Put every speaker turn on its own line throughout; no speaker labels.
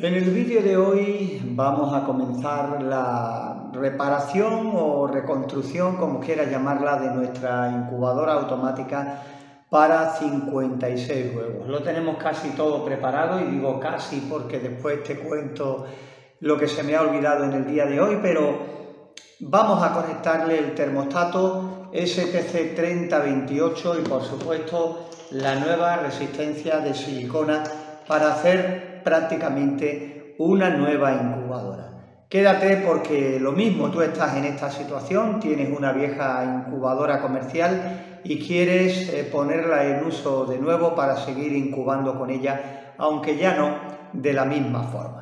En el vídeo de hoy vamos a comenzar la reparación o reconstrucción, como quiera llamarla, de nuestra incubadora automática para 56 huevos. Lo tenemos casi todo preparado y digo casi porque después te cuento lo que se me ha olvidado en el día de hoy, pero vamos a conectarle el termostato STC 3028 y por supuesto la nueva resistencia de silicona para hacer prácticamente una nueva incubadora. Quédate porque lo mismo, tú estás en esta situación, tienes una vieja incubadora comercial y quieres eh, ponerla en uso de nuevo para seguir incubando con ella, aunque ya no de la misma forma.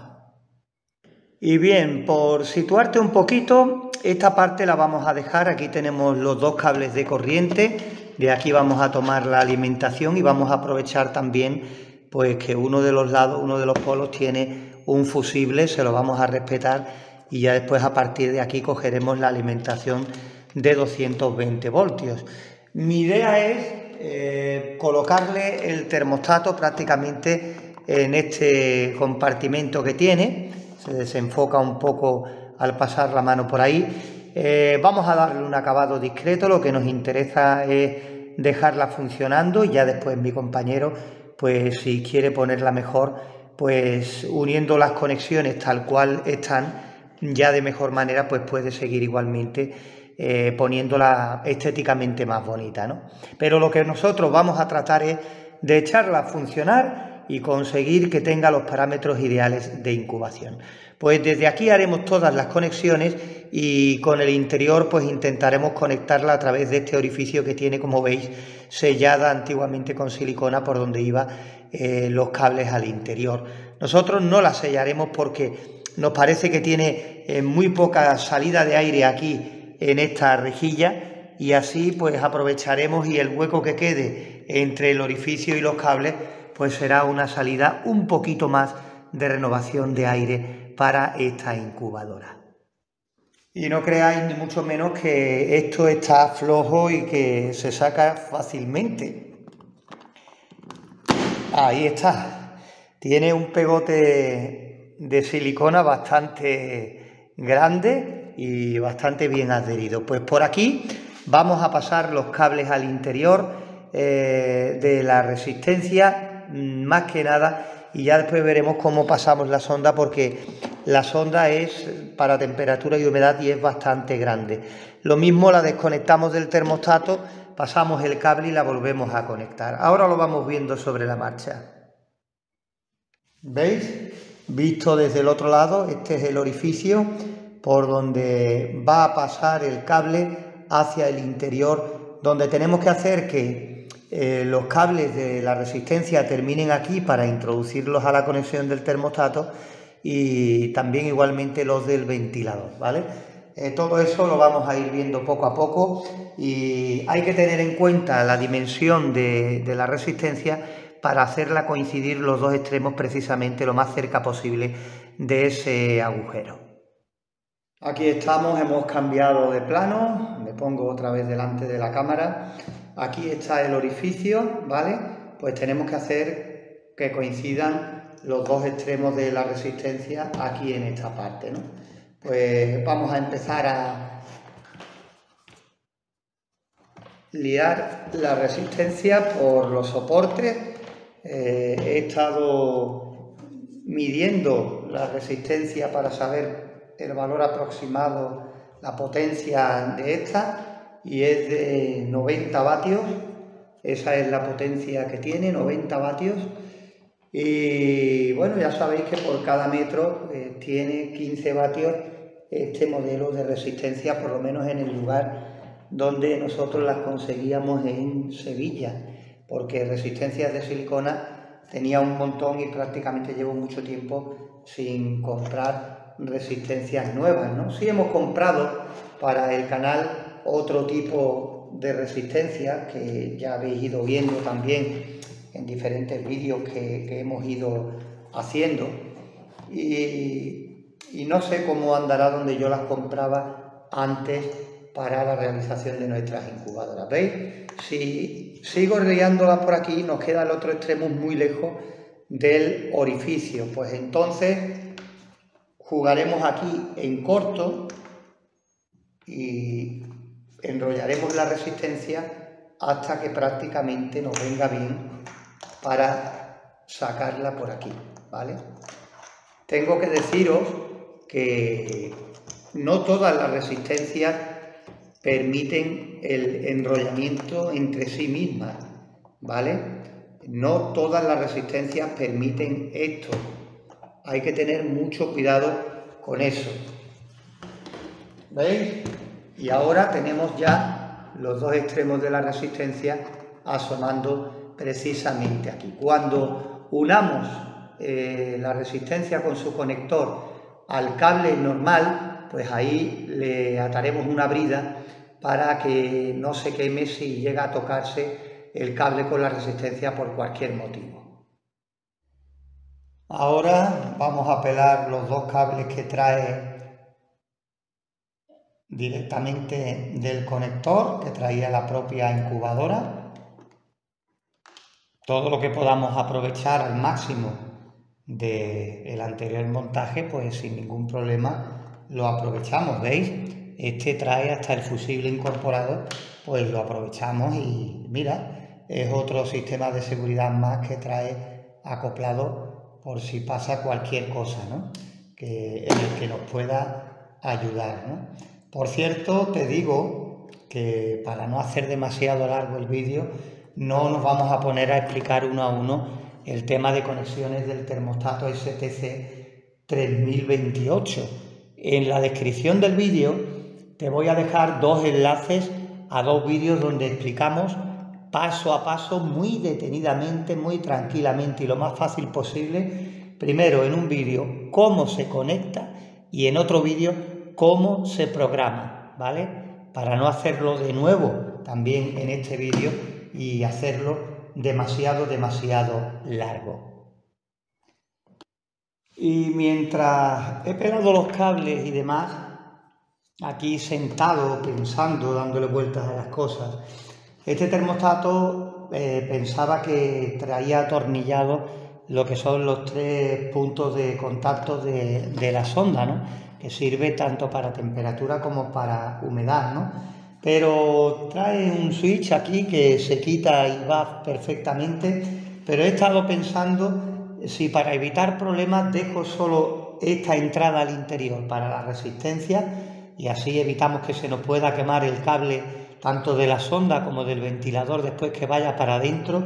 Y bien, por situarte un poquito, esta parte la vamos a dejar, aquí tenemos los dos cables de corriente, de aquí vamos a tomar la alimentación y vamos a aprovechar también pues que uno de los lados, uno de los polos tiene un fusible, se lo vamos a respetar y ya después a partir de aquí cogeremos la alimentación de 220 voltios. Mi idea es eh, colocarle el termostato prácticamente en este compartimento que tiene, se desenfoca un poco al pasar la mano por ahí. Eh, vamos a darle un acabado discreto, lo que nos interesa es dejarla funcionando y ya después mi compañero pues si quiere ponerla mejor, pues uniendo las conexiones tal cual están, ya de mejor manera, pues puede seguir igualmente eh, poniéndola estéticamente más bonita, ¿no? Pero lo que nosotros vamos a tratar es de echarla a funcionar y conseguir que tenga los parámetros ideales de incubación. Pues desde aquí haremos todas las conexiones y con el interior pues intentaremos conectarla a través de este orificio que tiene, como veis, sellada antiguamente con silicona por donde iban eh, los cables al interior. Nosotros no la sellaremos porque nos parece que tiene eh, muy poca salida de aire aquí en esta rejilla y así pues aprovecharemos y el hueco que quede entre el orificio y los cables pues será una salida un poquito más de renovación de aire para esta incubadora. Y no creáis ni mucho menos que esto está flojo y que se saca fácilmente. Ahí está. Tiene un pegote de silicona bastante grande y bastante bien adherido. Pues por aquí vamos a pasar los cables al interior eh, de la resistencia, más que nada y ya después veremos cómo pasamos la sonda porque la sonda es para temperatura y humedad y es bastante grande. Lo mismo la desconectamos del termostato, pasamos el cable y la volvemos a conectar. Ahora lo vamos viendo sobre la marcha. ¿Veis? Visto desde el otro lado, este es el orificio por donde va a pasar el cable hacia el interior, donde tenemos que hacer que eh, los cables de la resistencia terminen aquí para introducirlos a la conexión del termostato y también igualmente los del ventilador, ¿vale? Eh, todo eso lo vamos a ir viendo poco a poco y hay que tener en cuenta la dimensión de, de la resistencia para hacerla coincidir los dos extremos precisamente lo más cerca posible de ese agujero. Aquí estamos, hemos cambiado de plano, me pongo otra vez delante de la cámara aquí está el orificio, ¿vale? Pues tenemos que hacer que coincidan los dos extremos de la resistencia aquí en esta parte, ¿no? Pues vamos a empezar a liar la resistencia por los soportes. Eh, he estado midiendo la resistencia para saber el valor aproximado, la potencia de esta y es de 90 vatios, esa es la potencia que tiene, 90 vatios. Y bueno, ya sabéis que por cada metro eh, tiene 15 vatios este modelo de resistencia, por lo menos en el lugar donde nosotros las conseguíamos en Sevilla, porque resistencias de silicona tenía un montón y prácticamente llevo mucho tiempo sin comprar resistencias nuevas, ¿no? Sí hemos comprado para el canal otro tipo de resistencia que ya habéis ido viendo también en diferentes vídeos que, hemos ido haciendo y, no sé cómo andará donde yo las compraba antes para la realización de nuestras incubadoras. ¿Veis? Si sigo riándolas por aquí, nos queda el otro extremo muy lejos del orificio. Pues entonces jugaremos aquí en corto y enrollaremos la resistencia hasta que prácticamente nos venga bien para sacarla por aquí, ¿vale? Tengo que deciros que no todas las resistencias permiten el enrollamiento entre sí mismas, ¿vale? No todas las resistencias permiten esto. Hay que tener mucho cuidado con eso. ¿Veis? Y ahora tenemos ya los dos extremos de la resistencia asomando precisamente aquí. Cuando unamos eh, la resistencia con su conector al cable normal, pues ahí le ataremos una brida para que no se queme si llega a tocarse el cable con la resistencia por cualquier motivo. Ahora vamos a pelar los dos cables que trae directamente del conector que traía la propia incubadora. Todo lo que podamos aprovechar al máximo del anterior montaje, pues sin ningún problema lo aprovechamos, ¿veis? Este trae hasta el fusible incorporado, pues lo aprovechamos y mira, es otro sistema de seguridad más que trae acoplado por si pasa cualquier cosa, ¿no? Que, en el que nos pueda ayudar, ¿no? Por cierto, te digo que para no hacer demasiado largo el vídeo, no nos vamos a poner a explicar uno a uno el tema de conexiones del termostato STC 3028. En la descripción del vídeo te voy a dejar dos enlaces a dos vídeos donde explicamos paso a paso, muy detenidamente, muy tranquilamente y lo más fácil posible, primero en un vídeo cómo se conecta y en otro vídeo cómo se programa, ¿vale? Para no hacerlo de nuevo también en este vídeo y hacerlo demasiado, demasiado largo. Y mientras he pelado los cables y demás, aquí sentado, pensando, dándole vueltas a las cosas, este termostato eh, pensaba que traía atornillado lo que son los tres puntos de contacto de, de la sonda, ¿no? Sirve tanto para temperatura como para humedad, ¿no? Pero trae un switch aquí que se quita y va perfectamente, pero he estado pensando si para evitar problemas dejo solo esta entrada al interior para la resistencia y así evitamos que se nos pueda quemar el cable tanto de la sonda como del ventilador después que vaya para adentro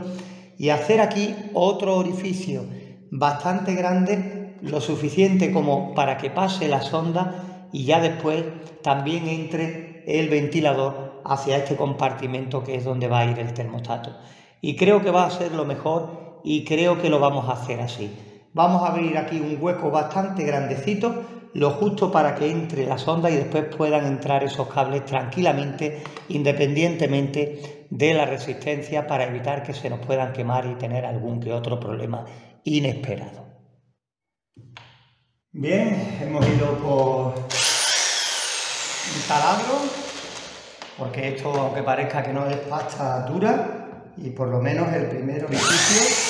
y hacer aquí otro orificio bastante grande lo suficiente como para que pase la sonda y ya después también entre el ventilador hacia este compartimento que es donde va a ir el termostato. Y creo que va a ser lo mejor y creo que lo vamos a hacer así. Vamos a abrir aquí un hueco bastante grandecito, lo justo para que entre la sonda y después puedan entrar esos cables tranquilamente, independientemente de la resistencia, para evitar que se nos puedan quemar y tener algún que otro problema inesperado. Bien, hemos ido por un taladro, porque esto, aunque parezca que no es pasta dura, y por lo menos el primer orificio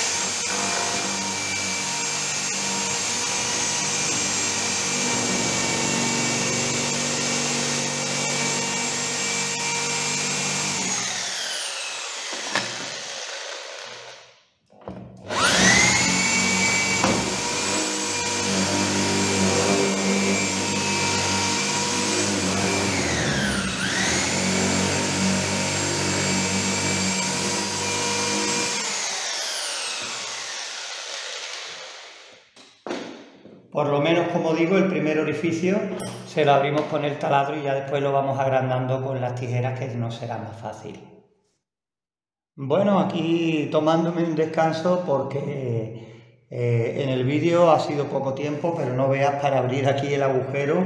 Por lo menos, como digo, el primer orificio se lo abrimos con el taladro y ya después lo vamos agrandando con las tijeras que no será más fácil. Bueno, aquí tomándome un descanso porque eh, en el vídeo ha sido poco tiempo, pero no veas para abrir aquí el agujero.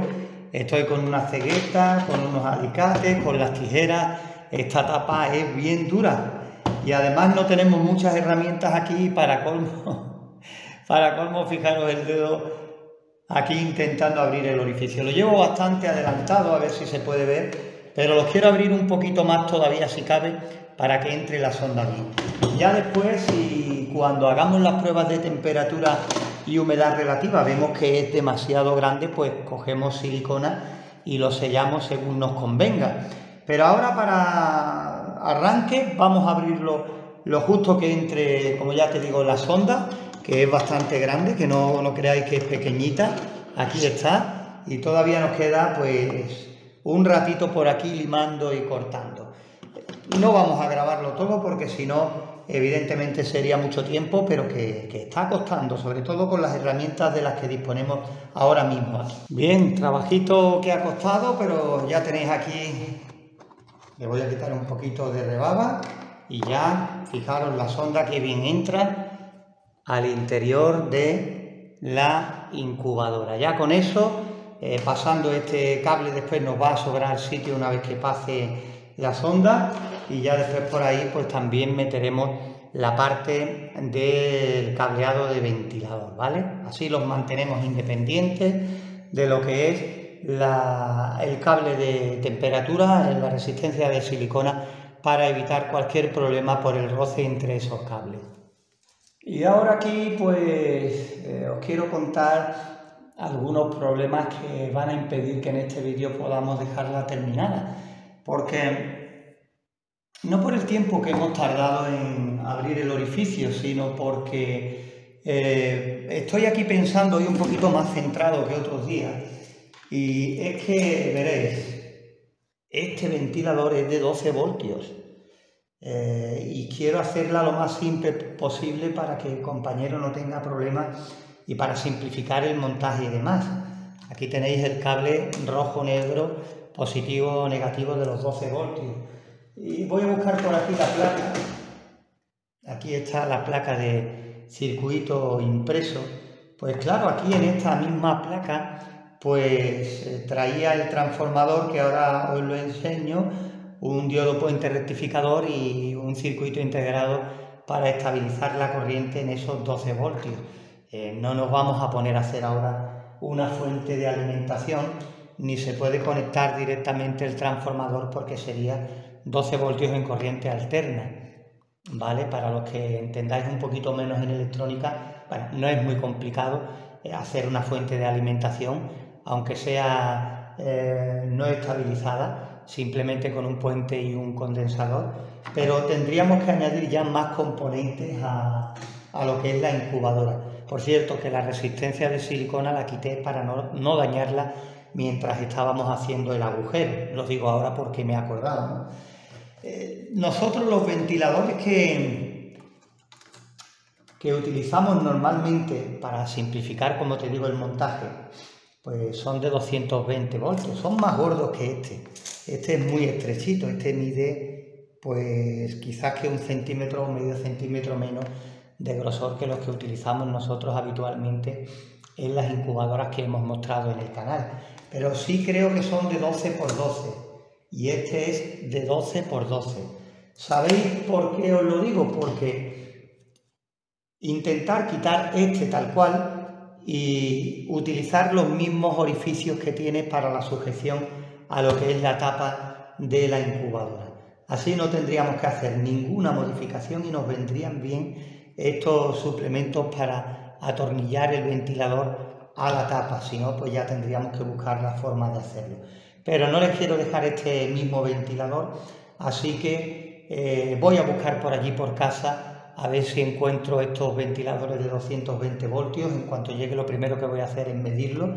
Estoy con una cegueta, con unos alicates, con las tijeras. Esta tapa es bien dura y además no tenemos muchas herramientas aquí para colmo. Para colmo, fijaros el dedo aquí intentando abrir el orificio. Lo llevo bastante adelantado, a ver si se puede ver, pero los quiero abrir un poquito más todavía si cabe, para que entre la sonda bien. Ya después, si cuando hagamos las pruebas de temperatura y humedad relativa vemos que es demasiado grande, pues cogemos silicona y lo sellamos según nos convenga. Pero ahora para arranque vamos a abrirlo lo justo que entre, como ya te digo, la sonda, que es bastante grande, que no, no creáis que es pequeñita. Aquí está. Y todavía nos queda pues un ratito por aquí limando y cortando. No vamos a grabarlo todo porque si no, evidentemente sería mucho tiempo, pero que, que, está costando, sobre todo con las herramientas de las que disponemos ahora mismo. Bien, trabajito que ha costado, pero ya tenéis aquí, le voy a quitar un poquito de rebaba y ya, fijaros la sonda que bien entra al interior de la incubadora. Ya con eso, eh, pasando este cable después nos va a sobrar sitio una vez que pase la sonda y ya después por ahí pues también meteremos la parte del cableado de ventilador, ¿vale? Así los mantenemos independientes de lo que es el cable de temperatura, la resistencia de silicona para evitar cualquier problema por el roce entre esos cables. Y ahora aquí pues eh, os quiero contar algunos problemas que van a impedir que en este vídeo podamos dejarla terminada. Porque no por el tiempo que hemos tardado en abrir el orificio, sino porque eh, estoy aquí pensando hoy un poquito más centrado que otros días. Y es que veréis, este ventilador es de 12 voltios eh, y quiero hacerla lo más simple posible para que el compañero no tenga problemas y para simplificar el montaje y demás. Aquí tenéis el cable rojo-negro positivo o negativo de los 12 voltios. Y voy a buscar por aquí la placa. Aquí está la placa de circuito impreso. Pues claro, aquí en esta misma placa pues eh, traía el transformador que ahora os lo enseño, un diodo puente rectificador y un circuito integrado para estabilizar la corriente en esos 12 voltios. Eh, no nos vamos a poner a hacer ahora una fuente de alimentación, ni se puede conectar directamente el transformador porque sería 12 voltios en corriente alterna. ¿Vale? Para los que entendáis un poquito menos en electrónica, no es muy complicado eh, hacer una fuente de alimentación aunque sea eh, no estabilizada, simplemente con un puente y un condensador, pero tendríamos que añadir ya más componentes a, lo que es la incubadora. Por cierto, que la resistencia de silicona la quité para no, dañarla mientras estábamos haciendo el agujero. Lo digo ahora porque me he acordado. Eh, nosotros los ventiladores que, que utilizamos normalmente para simplificar, como te digo, el montaje, pues son de 220 voltios, son más gordos que este. Este es muy estrechito, este mide pues quizás que un centímetro o medio centímetro menos de grosor que los que utilizamos nosotros habitualmente en las incubadoras que hemos mostrado en el canal. Pero sí creo que son de 12 por 12 y este es de 12 por 12. ¿Sabéis por qué os lo digo? Porque intentar quitar este tal cual y utilizar los mismos orificios que tiene para la sujeción a lo que es la tapa de la incubadora. Así no tendríamos que hacer ninguna modificación y nos vendrían bien estos suplementos para atornillar el ventilador a la tapa, si no, pues ya tendríamos que buscar la forma de hacerlo. Pero no les quiero dejar este mismo ventilador, así que eh, voy a buscar por allí por casa a ver si encuentro estos ventiladores de 220 voltios. En cuanto llegue lo primero que voy a hacer es medirlo,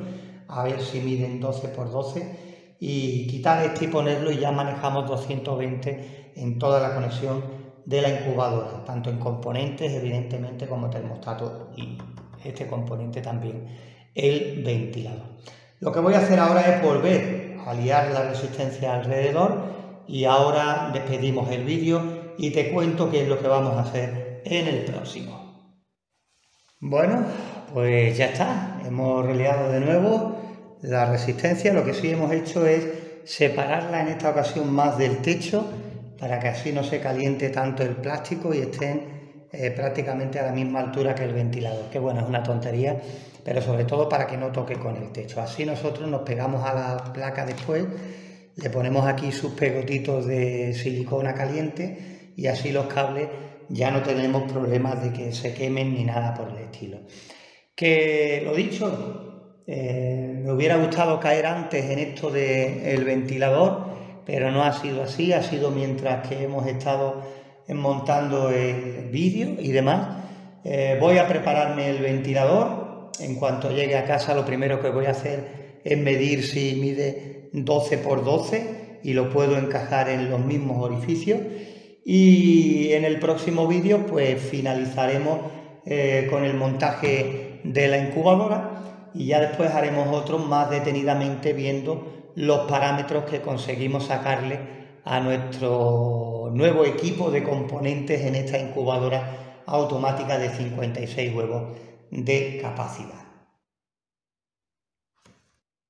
a ver si miden 12 por 12 y quitar este y ponerlo y ya manejamos 220 en toda la conexión de la incubadora, tanto en componentes evidentemente como termostato y este componente también, el ventilador. Lo que voy a hacer ahora es volver a liar la resistencia alrededor y ahora despedimos el vídeo y te cuento qué es lo que vamos a hacer en el próximo. Bueno, pues ya está, hemos reliado de nuevo la resistencia, lo que sí hemos hecho es separarla en esta ocasión más del techo para que así no se caliente tanto el plástico y estén eh, prácticamente a la misma altura que el ventilador, que bueno, es una tontería, pero sobre todo para que no toque con el techo. Así nosotros nos pegamos a la placa después, le ponemos aquí sus pegotitos de silicona caliente y así los cables ya no tenemos problemas de que se quemen ni nada por el estilo. Que lo dicho, eh, me hubiera gustado caer antes en esto del ventilador, pero no ha sido así, ha sido mientras que hemos estado montando el vídeo y demás. Eh, voy a prepararme el ventilador. En cuanto llegue a casa, lo primero que voy a hacer es medir si mide 12 por 12 y lo puedo encajar en los mismos orificios. Y en el próximo vídeo, pues finalizaremos eh, con el montaje de la incubadora y ya después haremos otro más detenidamente viendo los parámetros que conseguimos sacarle a nuestro nuevo equipo de componentes en esta incubadora automática de 56 huevos de capacidad.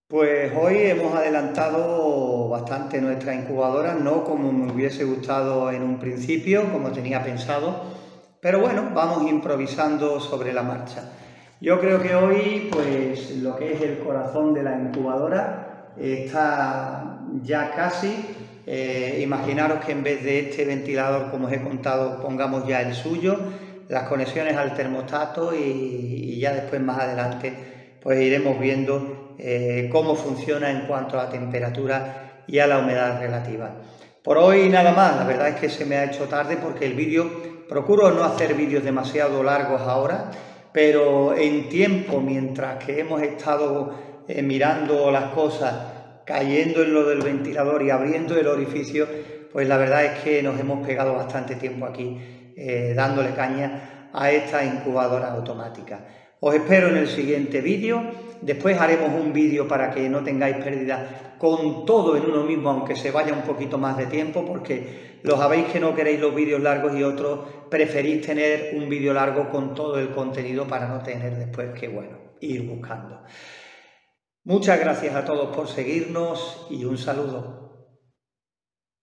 Pues hoy hemos adelantado bastante nuestra incubadora, no como me hubiese gustado en un principio, como tenía pensado, pero bueno, vamos improvisando sobre la marcha. Yo creo que hoy, pues lo que es el corazón de la incubadora está ya casi. Eh, imaginaros que en vez de este ventilador, como os he contado, pongamos ya el suyo, las conexiones al termostato y, ya después más adelante, pues iremos viendo eh, cómo funciona en cuanto a la temperatura y a la humedad relativa. Por hoy nada más, la verdad es que se me ha hecho tarde porque el vídeo, procuro no hacer vídeos demasiado largos ahora, pero en tiempo, mientras que hemos estado eh, mirando las cosas, cayendo en lo del ventilador y abriendo el orificio, pues la verdad es que nos hemos pegado bastante tiempo aquí eh, dándole caña a esta incubadora automática. Os espero en el siguiente vídeo. Después haremos un vídeo para que no tengáis pérdida con todo en uno mismo, aunque se vaya un poquito más de tiempo, porque lo sabéis que no queréis los vídeos largos y otros preferís tener un vídeo largo con todo el contenido para no tener después que, bueno, ir buscando. Muchas gracias a todos por seguirnos y un saludo.